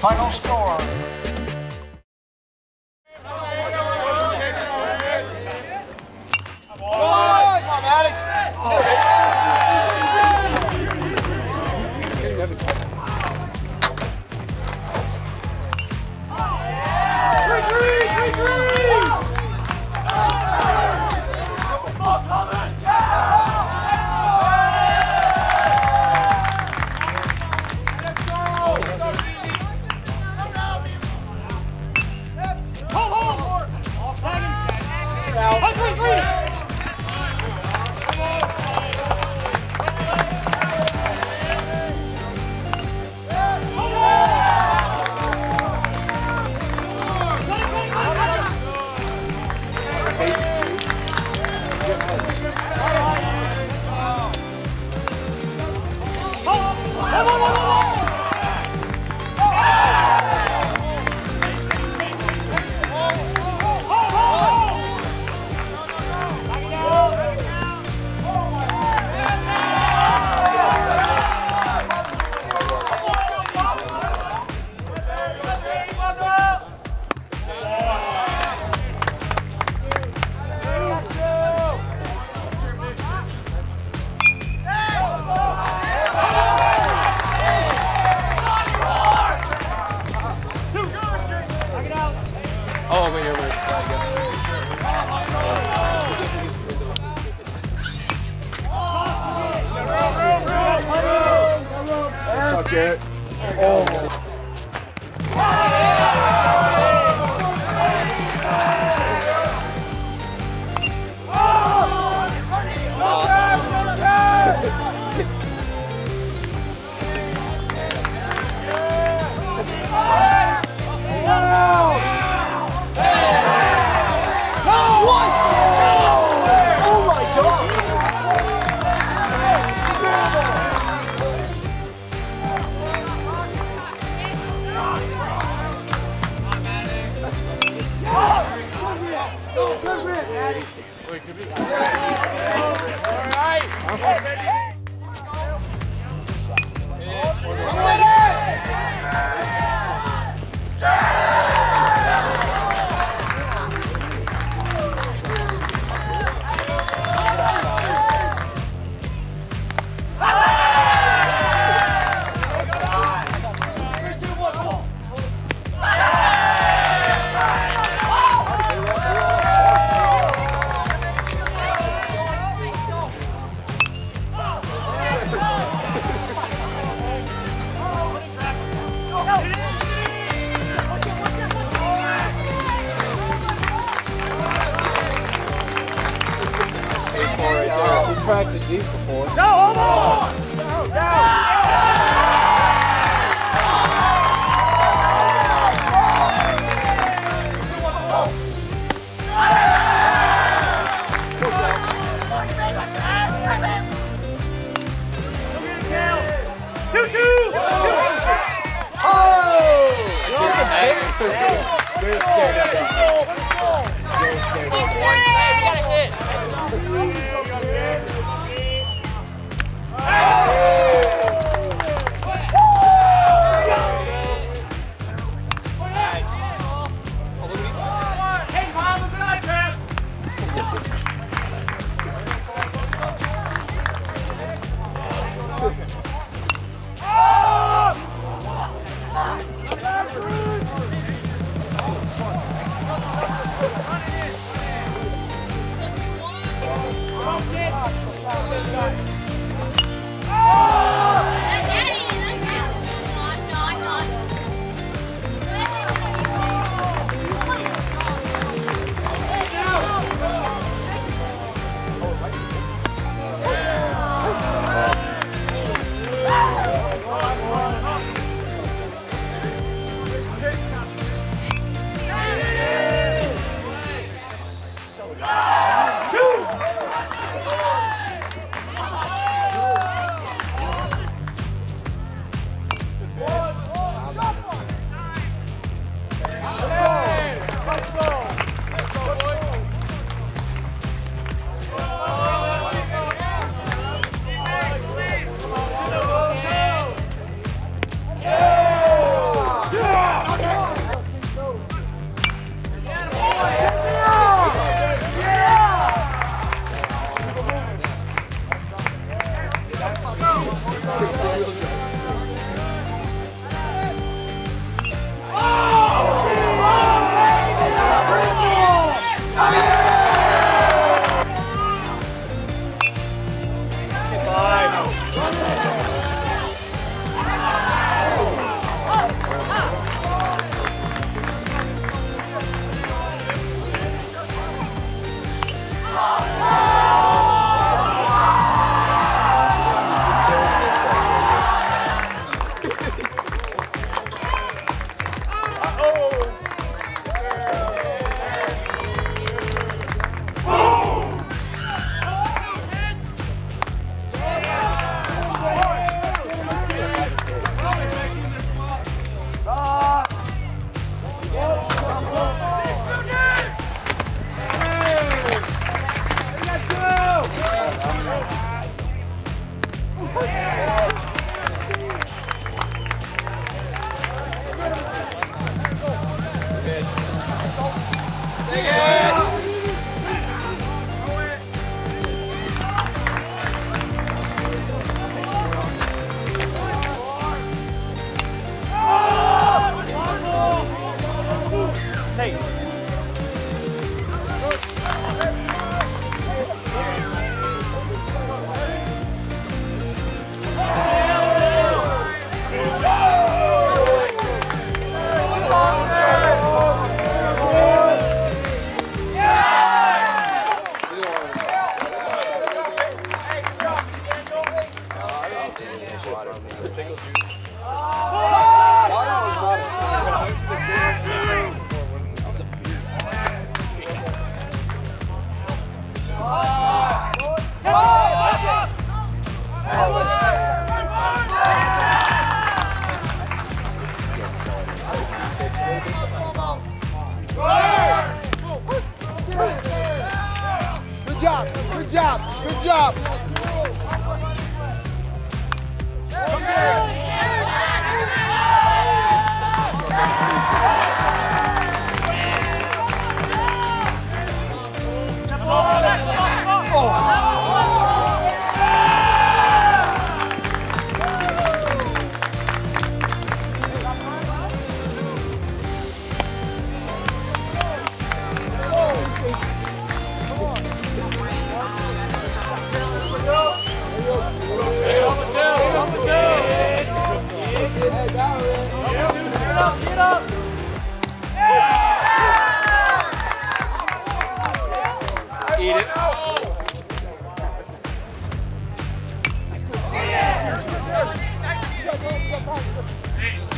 final score. Duckies.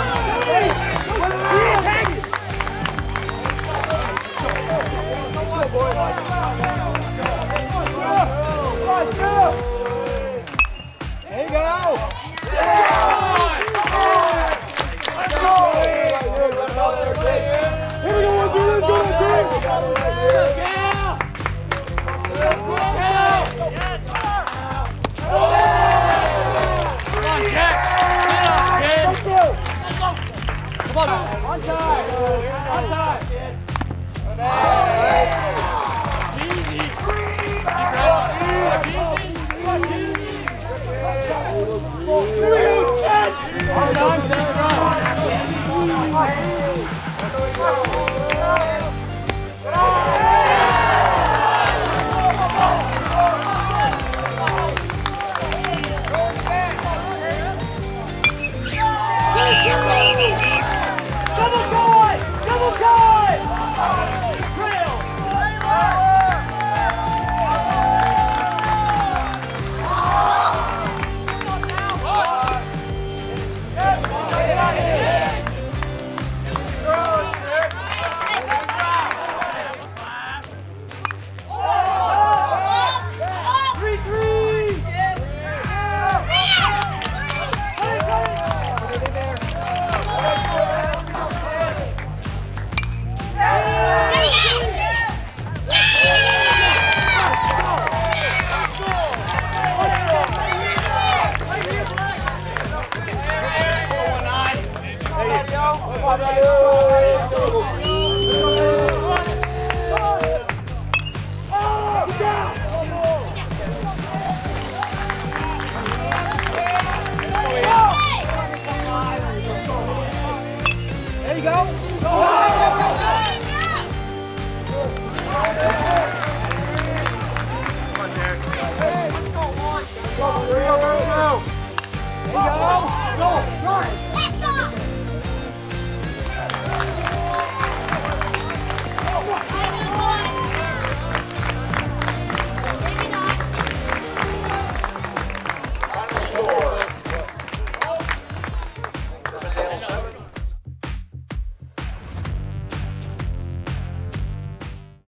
Come on. On time. On time. Hold on to the front.